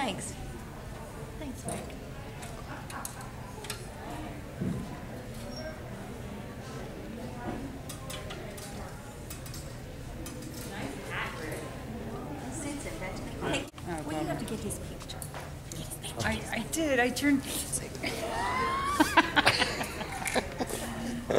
Thanks. Thanks, Rick. Suits him, doesn't it? Hey, Oh, well, you have to get his picture. Get his picture. I, I did. I turned. it's like-